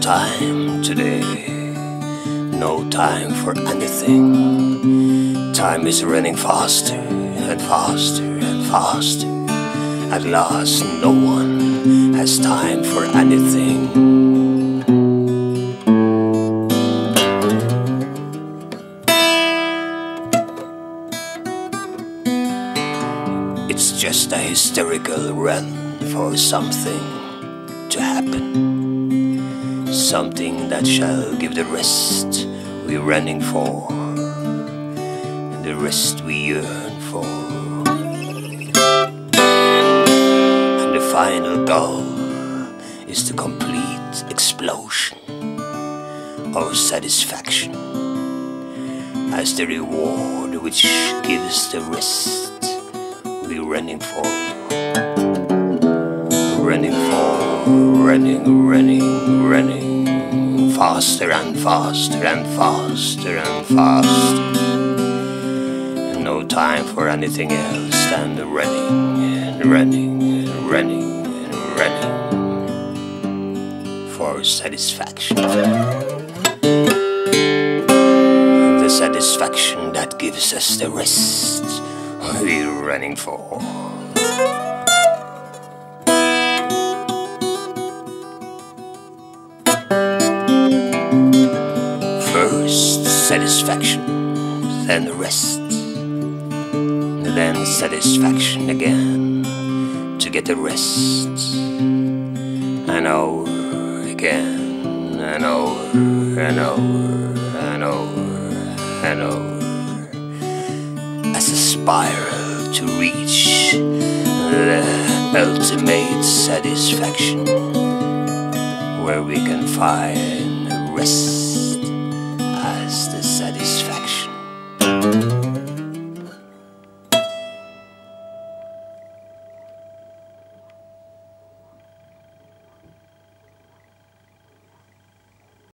time today. No time for anything. Time is running faster and faster and faster. At last, no one has time for anything. It's just a hysterical run for something to happen. Something that shall give the rest we're running for, and the rest we yearn for. And the final goal is the complete explosion of satisfaction as the reward which gives the rest we're running for. Running running, running, running, faster and faster and faster and faster. And no time for anything else than running and running and running and running for satisfaction. The satisfaction that gives us the rest we're running for. First satisfaction, then the rest, then satisfaction again to get the rest, and over again, and over, and over, and over, and over, as a spiral to reach the ultimate satisfaction, where we can find rest